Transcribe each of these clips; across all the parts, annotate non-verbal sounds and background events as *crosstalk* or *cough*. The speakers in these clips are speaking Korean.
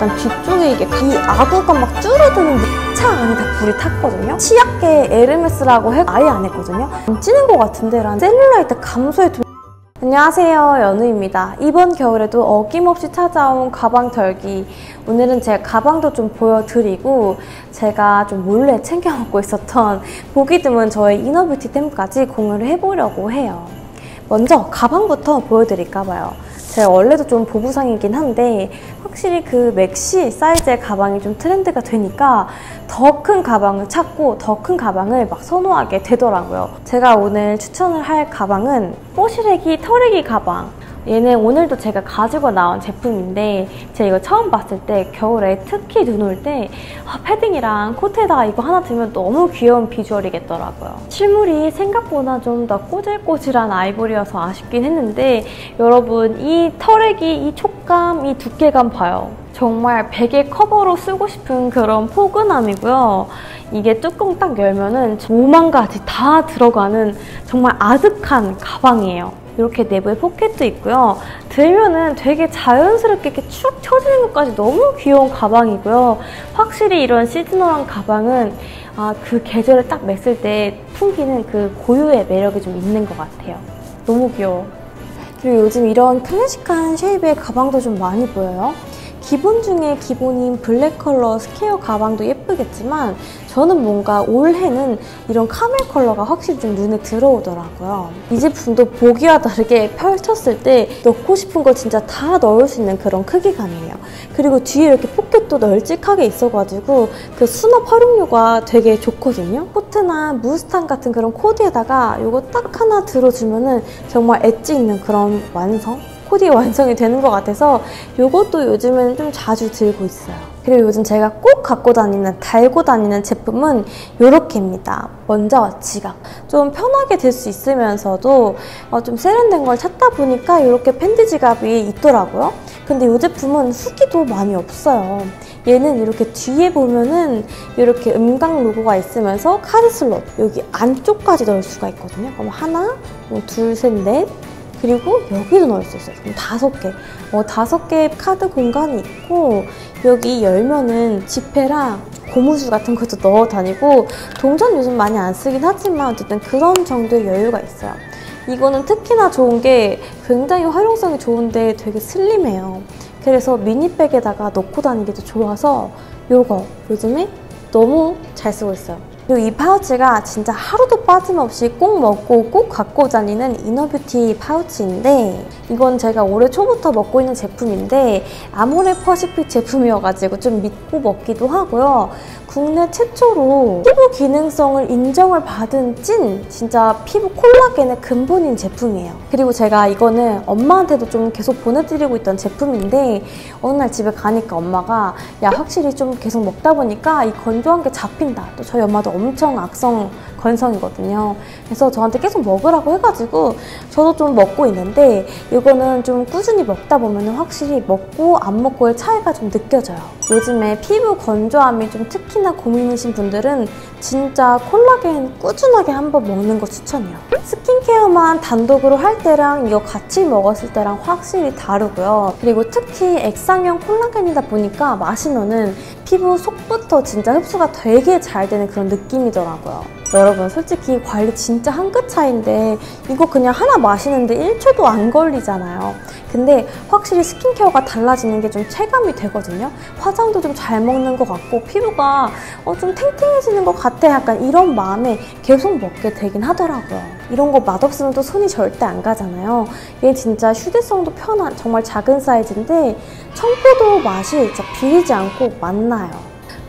약간 뒤쪽에 이게 이 아구가 막 줄어드는 차 안에 다 불이 탔거든요. 치약계 에르메스라고 해 아예 안 했거든요. 좀 찌는 것 같은데 란 셀룰라이트 감소에 좀 안녕하세요 연우입니다. 이번 겨울에도 어김없이 찾아온 가방 털기 오늘은 제 가방도 좀 보여드리고 제가 좀 몰래 챙겨 먹고 있었던 보기 드문 저의 이너뷰티템까지 공유를 해보려고 해요. 먼저 가방부터 보여드릴까 봐요. 제가 원래도 좀 보부상이긴 한데 확실히 그 맥시 사이즈의 가방이 좀 트렌드가 되니까 더 큰 가방을 찾고 더 큰 가방을 막 선호하게 되더라고요. 제가 오늘 추천을 할 가방은 뽀시래기 털애기 가방 얘는 오늘도 제가 가지고 나온 제품인데 제가 이거 처음 봤을 때 겨울에 특히 눈 올때 아, 패딩이랑 코트에다가 이거 하나 들면 너무 귀여운 비주얼이겠더라고요. 실물이 생각보다 좀 더 꼬질꼬질한 아이보리여서 아쉽긴 했는데 여러분 이 털액이 이 촉감, 이 두께감 봐요. 정말 베개 커버로 쓰고 싶은 그런 포근함이고요. 이게 뚜껑 딱 열면은 5만 가지 다 들어가는 정말 아득한 가방이에요. 이렇게 내부에 포켓도 있고요. 들면은 되게 자연스럽게 이렇게 축 처지는 것까지 너무 귀여운 가방이고요. 확실히 이런 시즈널한 가방은 아, 그 계절을 딱 맸을 때 풍기는 그 고유의 매력이 좀 있는 것 같아요. 너무 귀여워. 그리고 요즘 이런 클래식한 shape의 가방도 좀 많이 보여요. 기본 중에 기본인 블랙 컬러 스퀘어 가방도 예쁘 겠지만 저는 뭔가 올해는 이런 카멜 컬러가 확실히 좀 눈에 들어오더라고요. 이 제품도 보기와 다르게 펼쳤을 때 넣고 싶은 거 진짜 다 넣을 수 있는 그런 크기감이에요. 그리고 뒤에 이렇게 포켓도 널찍하게 있어가지고 그 수납 활용도가 되게 좋거든요. 코트나 무스탄 같은 그런 코디에다가 이거 딱 하나 들어주면은 정말 엣지 있는 그런 완성? 코디 완성이 되는 것 같아서 이것도 요즘은 좀 자주 들고 있어요. 그리고 요즘 제가 꼭 갖고 다니는, 달고 다니는 제품은 이렇게입니다. 먼저 지갑. 좀 편하게 들 수 있으면서도 어, 좀 세련된 걸 찾다 보니까 이렇게 펜디 지갑이 있더라고요. 근데 이 제품은 후기도 많이 없어요. 얘는 이렇게 뒤에 보면은 이렇게 음각 로고가 있으면서 카드 슬롯 여기 안쪽까지 넣을 수가 있거든요. 그럼 하나, 뭐 둘, 셋, 넷, 그리고 여기도 넣을 수 있어요. 그럼 다섯 개. 어, 다섯 개의 카드 공간이 있고 여기 열면은 지폐랑 고무줄 같은 것도 넣어 다니고 동전 요즘 많이 안 쓰긴 하지만 어쨌든 그런 정도의 여유가 있어요. 이거는 특히나 좋은 게 굉장히 활용성이 좋은데 되게 슬림해요. 그래서 미니백에다가 넣고 다니기도 좋아서 이거 요즘에 너무 잘 쓰고 있어요. 그리고 이 파우치가 진짜 하루도 빠짐없이 꼭 먹고 꼭 갖고 다니는 inner beauty 파우치인데 이건 제가 올해 초부터 먹고 있는 제품인데 아모레 퍼시픽 제품이어가지고 좀 믿고 먹기도 하고요. 국내 최초로 피부 기능성을 인정을 받은 찐 진짜 피부 콜라겐의 근본인 제품이에요. 그리고 제가 이거는 엄마한테도 좀 계속 보내드리고 있던 제품인데 어느 날 집에 가니까 엄마가 야 확실히 좀 계속 먹다 보니까 이 건조한 게 잡힌다. 또 저희 엄마도 엄청 악성 건성이거든요. 그래서 저한테 계속 먹으라고 해가지고 저도 좀 먹고 있는데 이거는 좀 꾸준히 먹다 보면 확실히 먹고 안 먹고의 차이가 좀 느껴져요. 요즘에 피부 건조함이 좀 특히나 고민이신 분들은 진짜 콜라겐 꾸준하게 한번 먹는 거 추천해요. 스킨케어만 단독으로 할 때랑 이거 같이 먹었을 때랑 확실히 다르고요. 그리고 특히 액상형 콜라겐이다 보니까 마시면은 피부 속부터 진짜 흡수가 되게 잘 되는 그런 느낌이더라고요. 여러분 솔직히 관리 진짜 한 끗 차인데 이거 그냥 하나 마시는데 1초도 안 걸리잖아요. 근데 확실히 스킨케어가 달라지는 게 좀 체감이 되거든요. 화장도 좀 잘 먹는 것 같고 피부가 어, 좀 탱탱해지는 것 같아 약간 이런 마음에 계속 먹게 되긴 하더라고요. 이런 거 맛없으면 또 손이 절대 안 가잖아요. 얘 진짜 휴대성도 편한 정말 작은 사이즈인데 청포도 맛이 진짜 비리지 않고 맛나요.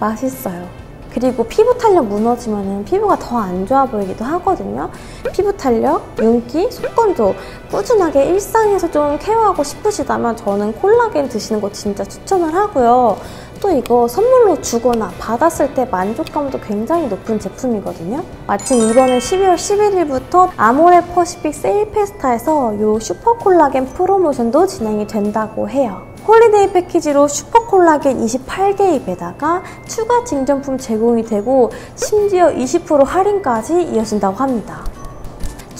맛있어요. 그리고 피부 탄력 무너지면 피부가 더 안 좋아 보이기도 하거든요. 피부 탄력, 윤기, 속건조 꾸준하게 일상에서 좀 케어하고 싶으시다면 저는 콜라겐 드시는 거 진짜 추천을 하고요. 또 이거 선물로 주거나 받았을 때 만족감도 굉장히 높은 제품이거든요. 마침 이번에 12월 11일부터 아모레 퍼시픽 세일 페스타에서 이 슈퍼 콜라겐 프로모션도 진행이 된다고 해요. 홀리데이 패키지로 슈퍼콜라겐 28개입에다가 추가 증정품 제공이 되고 심지어 20% 할인까지 이어진다고 합니다.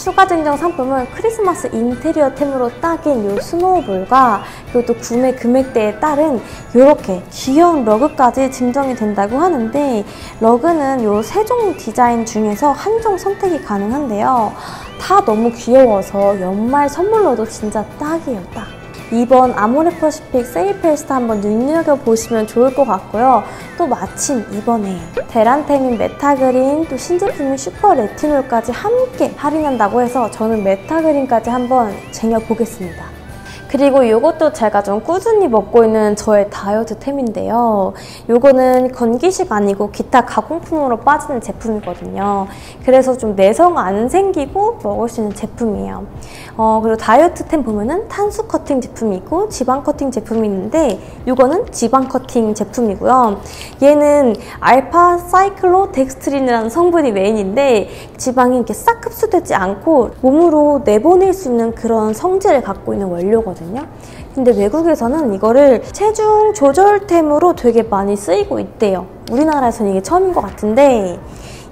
추가 증정 상품은 크리스마스 인테리어템으로 딱인 이 스노우볼과 그리고 또 구매 금액대에 따른 이렇게 귀여운 러그까지 증정이 된다고 하는데 러그는 이 세 종 디자인 중에서 한 종 선택이 가능한데요. 다 너무 귀여워서 연말 선물로도 진짜 딱이에요, 딱. 이번 아모레퍼시픽 세일 페스타 한번 눈여겨보시면 좋을 것 같고요. 또 마침 이번에 데란테민 메타그린 또 신제품인 슈퍼 레티놀까지 함께 할인한다고 해서 저는 메타그린까지 한번 쟁여보겠습니다. 그리고 이것도 제가 좀 꾸준히 먹고 있는 저의 다이어트 템인데요. 이거는 건기식 아니고 기타 가공품으로 빠지는 제품이거든요. 그래서 좀 내성 안 생기고 먹을 수 있는 제품이에요. 어, 그리고 다이어트 템 보면은 탄수 커팅 제품이 있고 지방 커팅 제품이 있는데 이거는 지방 커팅 제품이고요. 얘는 알파 사이클로 덱스트린이라는 성분이 메인인데 지방이 이렇게 싹 흡수되지 않고 몸으로 내보낼 수 있는 그런 성질을 갖고 있는 원료거든요. 있거든요. 근데 외국에서는 이거를 체중 조절템으로 되게 많이 쓰이고 있대요. 우리나라에서는 이게 처음인 것 같은데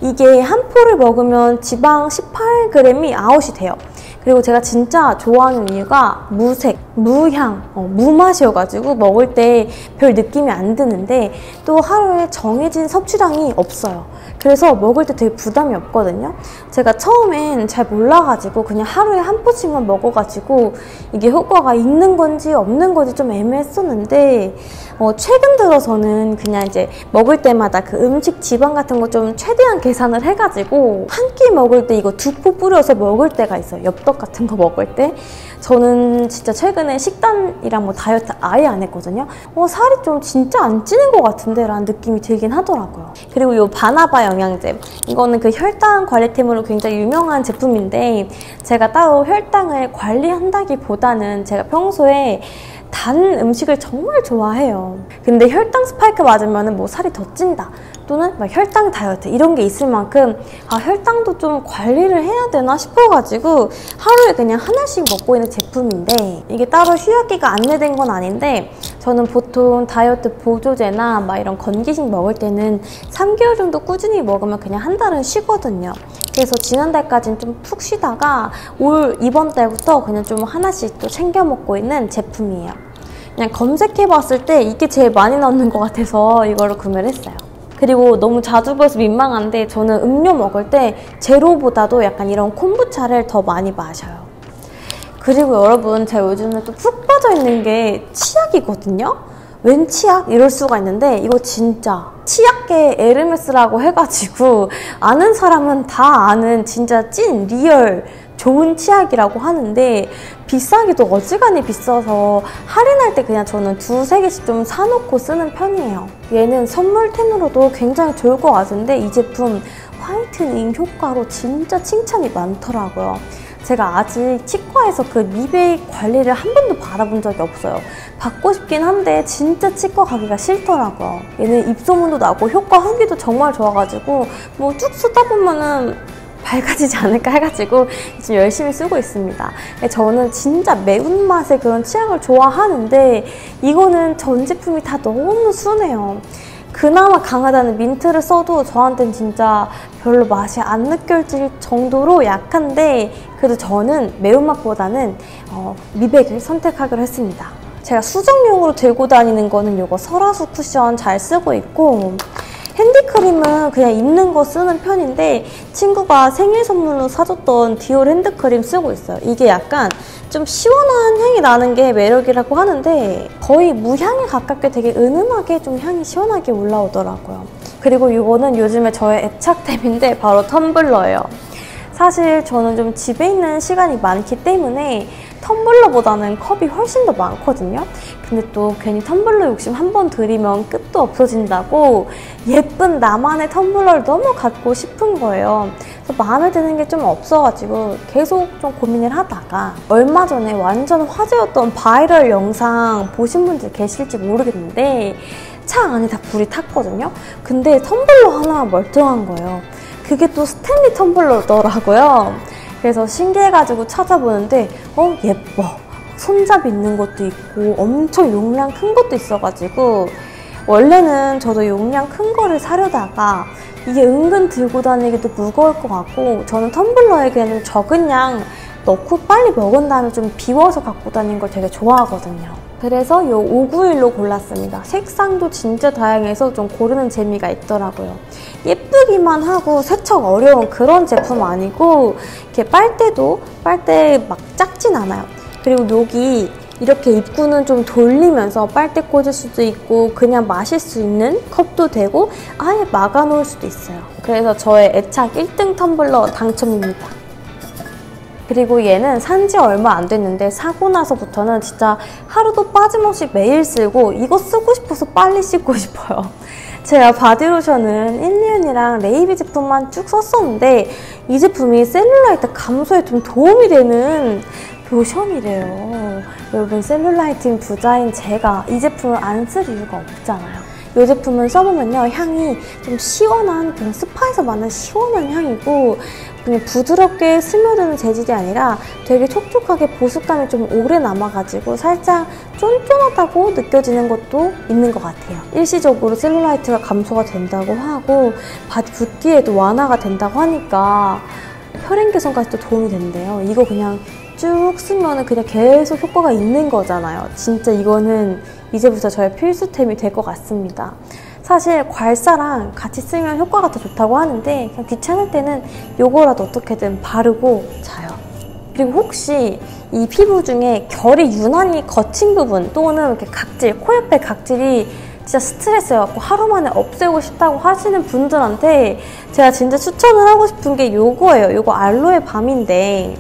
이게 한 포를 먹으면 지방 18g이 아웃이 돼요. 그리고 제가 진짜 좋아하는 이유가 무색, 무향, 어, 무맛이어가지고 먹을 때 별 느낌이 안 드는데 또 하루에 정해진 섭취량이 없어요. 그래서 먹을 때 되게 부담이 없거든요. 제가 처음엔 잘 몰라가지고 그냥 하루에 한 포씩만 먹어가지고 이게 효과가 있는 건지 없는 건지 좀 애매했었는데 어, 최근 들어서는 그냥 이제 먹을 때마다 그 음식 지방 같은 거 좀 최대한 계산을 해가지고 한 끼 먹을 때 이거 두 포 뿌려서 먹을 때가 있어요. 엽떡 같은 거 먹을 때. 저는 진짜 최근에 식단이랑 뭐 다이어트 아예 안 했거든요. 어, 살이 좀 진짜 안 찌는 것 같은데 라는 느낌이 들긴 하더라고요. 그리고 이 바나바 영양제. 이거는 그 혈당 관리템으로 굉장히 유명한 제품인데 제가 따로 혈당을 관리한다기보다는 제가 평소에 단 음식을 정말 좋아해요. 근데 혈당 스파이크 맞으면 뭐 살이 더 찐다. 또는 막 혈당 다이어트 이런 게 있을 만큼 아 혈당도 좀 관리를 해야 되나 싶어가지고 하루에 그냥 하나씩 먹고 있는 제품인데 이게 따로 휴약기가 안내된 건 아닌데 저는 보통 다이어트 보조제나 막 이런 건기식 먹을 때는 3개월 정도 꾸준히 먹으면 그냥 한 달은 쉬거든요. 그래서 지난달까지는 좀 푹 쉬다가 올 이번 달부터 그냥 좀 하나씩 또 챙겨 먹고 있는 제품이에요. 그냥 검색해봤을 때 이게 제일 많이 나오는 것 같아서 이거를 구매를 했어요. 그리고 너무 자주 보여서 민망한데 저는 음료 먹을 때 제로보다도 약간 이런 콤부차를 더 많이 마셔요. 그리고 여러분 제가 요즘에 또 푹 빠져 있는 게 치약이거든요. 웬 치약? 이럴 수가 있는데 이거 진짜 치약계 에르메스라고 해가지고 아는 사람은 다 아는 진짜 찐 real 좋은 치약이라고 하는데 비싸기도 어지간히 비싸서 할인할 때 그냥 저는 두세 개씩 좀 사놓고 쓰는 편이에요. 얘는 선물템으로도 굉장히 좋을 것 같은데 이 제품 화이트닝 효과로 진짜 칭찬이 많더라고요. 제가 아직 치과에서 그 미백 관리를 한 번도 받아본 적이 없어요. 받고 싶긴 한데 진짜 치과 가기가 싫더라고요. 얘는 입소문도 나고 효과 후기도 정말 좋아가지고 뭐 쭉 쓰다 보면은 밝아지지 않을까 해가지고 지금 열심히 쓰고 있습니다. 저는 진짜 매운맛의 그런 취향을 좋아하는데 이거는 전 제품이 다 너무 순해요. 그나마 강하다는 민트를 써도 저한테는 진짜 별로 맛이 안 느껴질 정도로 약한데 그래도 저는 매운맛보다는 어, 미백을 선택하기로 했습니다. 제가 수정용으로 들고 다니는 거는 이거 설화수 쿠션 잘 쓰고 있고 핸드크림은 그냥 있는 거 쓰는 편인데 친구가 생일 선물로 사줬던 디올 핸드크림 쓰고 있어요. 이게 약간 좀 시원한 향이 나는 게 매력이라고 하는데 거의 무향에 가깝게 되게 은은하게 좀 향이 시원하게 올라오더라고요. 그리고 이거는 요즘에 저의 애착템인데 바로 텀블러예요. 사실 저는 좀 집에 있는 시간이 많기 때문에 텀블러보다는 컵이 훨씬 더 많거든요. 근데 또 괜히 텀블러 욕심 한 번 들이면 끝도 없어진다고 예쁜 나만의 텀블러를 너무 갖고 싶은 거예요. 그래서 마음에 드는 게 좀 없어가지고 계속 좀 고민을 하다가 얼마 전에 완전 화제였던 바이럴 영상 보신 분들 계실지 모르겠는데 차 안에 다 불이 탔거든요. 근데 텀블러 하나 멀쩡한 거예요. 그게 또 스탠리 텀블러더라고요. 그래서 신기해가지고 찾아보는데 어 예뻐 손잡이 있는 것도 있고 엄청 용량 큰 것도 있어가지고 원래는 저도 용량 큰 거를 사려다가 이게 은근 들고 다니기도 무거울 것 같고 저는 텀블러에게는 적은 양 넣고 빨리 먹은 다음에 좀 비워서 갖고 다니는 걸 되게 좋아하거든요. 그래서 이 591로 골랐습니다. 색상도 진짜 다양해서 좀 고르는 재미가 있더라고요. 예쁘기만 하고 세척 어려운 그런 제품 아니고 이렇게 빨대도 빨대 막 작진 않아요. 그리고 여기 이렇게 입구는 좀 돌리면서 빨대 꽂을 수도 있고 그냥 마실 수 있는 컵도 되고 아예 막아 놓을 수도 있어요. 그래서 저의 애착 1등 텀블러 당첨입니다. 그리고 얘는 산지 얼마 안 됐는데 사고 나서부터는 진짜 하루도 빠짐없이 매일 쓰고 이거 쓰고 싶어서 빨리 씻고 *laughs* 싶어요. 제가 바디로션은 일리윤이랑 세라비 제품만 쭉 썼었는데 이 제품이 셀룰라이트 감소에 좀 도움이 되는 로션이래요. 여러분 셀룰라이트 부자인 제가 이 제품을 안 쓸 이유가 없잖아요. 이 제품은 써보면요 향이 좀 시원한 그냥 스파에서 만든 시원한 향이고 부드럽게 스며드는 재질이 아니라 되게 촉촉하게 보습감이 좀 오래 남아가지고 살짝 쫀쫀하다고 느껴지는 것도 있는 것 같아요. 일시적으로 셀룰라이트가 감소가 된다고 하고 바디 붓기에도 완화가 된다고 하니까 혈행 개선까지도 도움이 된대요. 이거 그냥 쭉 쓰면 그냥 계속 효과가 있는 거잖아요. 진짜 이거는 이제부터 저의 필수템이 될 것 같습니다. 사실 괄사랑 같이 쓰면 효과가 더 좋다고 하는데 그냥 귀찮을 때는 요거라도 어떻게든 바르고 자요. 그리고 혹시 이 피부 중에 결이 유난히 거친 부분 또는 이렇게 각질, 코 옆에 각질이 진짜 스트레스여갖고 하루 만에 없애고 싶다고 하시는 분들한테 제가 진짜 추천을 하고 싶은 게 요거예요. 요거 알로에 밤인데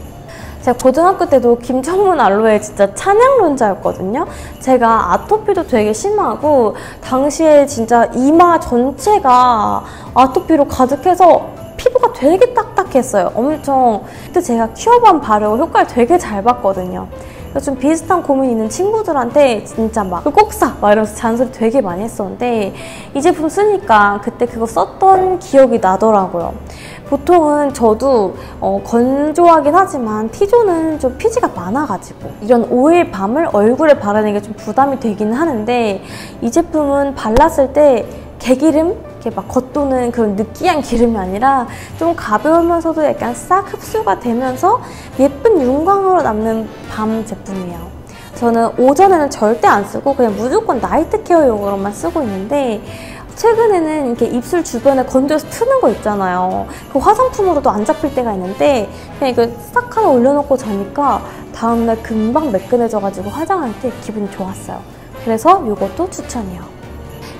제가 고등학교 때도 김정문 알로에 진짜 찬양론자였거든요. 제가 아토피도 되게 심하고 당시에 진짜 이마 전체가 아토피로 가득해서 피부가 되게 딱딱했어요. 엄청 그때 제가 큐어밤 바르고 효과를 되게 잘 봤거든요. 좀 비슷한 고민 있는 친구들한테 진짜 막 꼭 사! 막 이러면서 잔소리 되게 많이 했었는데 이 제품 쓰니까 그때 그거 썼던 기억이 나더라고요. 보통은 저도 어, 건조하긴 하지만 T존은 좀 피지가 많아가지고 이런 오일 밤을 얼굴에 바르는 게 좀 부담이 되긴 하는데 이 제품은 발랐을 때 개기름 이렇게 막 겉도는 그런 느끼한 기름이 아니라 좀 가벼우면서도 약간 싹 흡수가 되면서 예쁜 윤광으로 남는 밤 제품이에요. 저는 오전에는 절대 안 쓰고 그냥 무조건 나이트 케어용으로만 쓰고 있는데 최근에는 이렇게 입술 주변에 건조해서 트는 거 있잖아요. 그 화장품으로도 안 잡힐 때가 있는데 그냥 이거 싹 하나 올려놓고 자니까 다음날 금방 매끈해져가지고 화장할 때 기분이 좋았어요. 그래서 이것도 추천해요.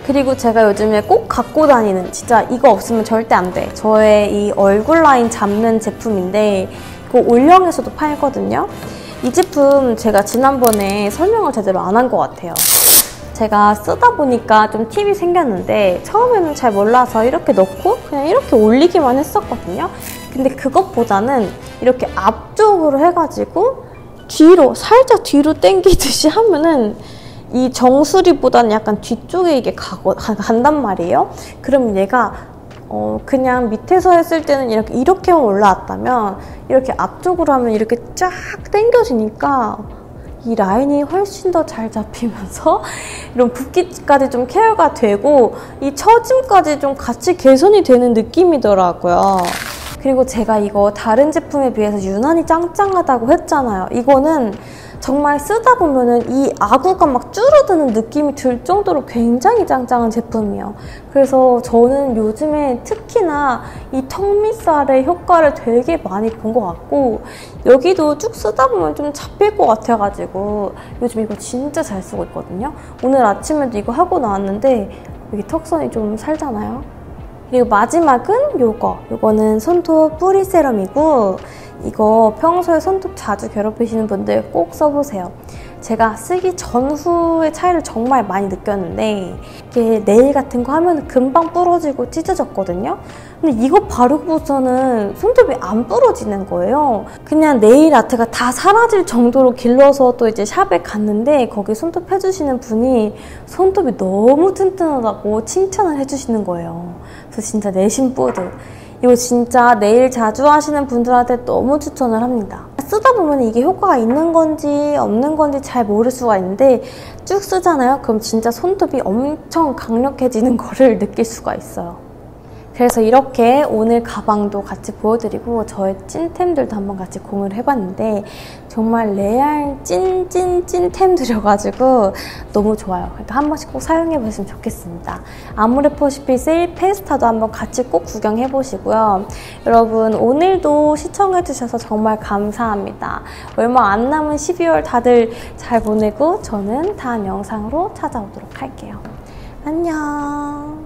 그리고 제가 요즘에 꼭 갖고 다니는 진짜 이거 없으면 절대 안 돼. 저의 이 얼굴 라인 잡는 제품인데 그 올영에서도 팔거든요. 이 제품 제가 지난번에 설명을 제대로 안 한 것 같아요. 제가 쓰다 보니까 좀 팁이 생겼는데 처음에는 잘 몰라서 이렇게 넣고 그냥 이렇게 올리기만 했었거든요. 근데 그것보다는 이렇게 앞쪽으로 해가지고 뒤로 살짝 뒤로 당기듯이 하면은 이 정수리보다는 약간 뒤쪽에 이게 가고, 간단 말이에요. 그럼 얘가 어, 그냥 밑에서 했을 때는 이렇게 이렇게만 올라왔다면 이렇게 앞쪽으로 하면 이렇게 쫙 당겨지니까 이 라인이 훨씬 더 잘 잡히면서 *laughs* 이런 붓기까지 좀 케어가 되고 이 처짐까지 좀 같이 개선이 되는 느낌이더라고요. 그리고 제가 이거 다른 제품에 비해서 유난히 짱짱하다고 했잖아요. 이거는 정말 쓰다 보면은 이 아구가 막 줄어드는 느낌이 들 정도로 굉장히 짱짱한 제품이에요. 그래서 저는 요즘에 특히나 이 턱밑살의 효과를 되게 많이 본 것 같고 여기도 쭉 쓰다 보면 좀 잡힐 것 같아가지고 요즘 이거 진짜 잘 쓰고 있거든요. 오늘 아침에도 이거 하고 나왔는데 여기 턱선이 좀 살잖아요. 그리고 마지막은 요거. 요거는 손톱 뿌리 세럼이고 이거 평소에 손톱 자주 괴롭히시는 분들 꼭 써보세요. 제가 쓰기 전후의 차이를 정말 많이 느꼈는데 이게 네일 같은 거 하면 금방 부러지고 찢어졌거든요. 근데 이거 바르고서는 손톱이 안 부러지는 거예요. 그냥 네일 아트가 다 사라질 정도로 길러서 또 이제 샵에 갔는데 거기 손톱 해주시는 분이 손톱이 너무 튼튼하다고 칭찬을 해주시는 거예요. 그래서 진짜 내심 뿌듯. 이거 진짜 네일 자주 하시는 분들한테 너무 추천을 합니다. 쓰다 보면 이게 효과가 있는 건지 없는 건지 잘 모를 수가 있는데 쭉 쓰잖아요. 그럼 진짜 손톱이 엄청 강력해지는 *laughs* 거를 느낄 수가 있어요. 그래서 이렇게 오늘 가방도 같이 보여드리고 저의 찐템들도 한번 같이 공유를 해봤는데 정말 레알 찐찐 찐템들여가지고 너무 좋아요. 그러니까 한 번씩 꼭 사용해보시면 좋겠습니다. 아모레퍼시피 세일 페스타도 한번 같이 꼭 구경해보시고요. 여러분 오늘도 시청해주셔서 정말 감사합니다. 얼마 안 남은 12월 다들 잘 보내고 저는 다음 영상으로 찾아오도록 할게요. 안녕.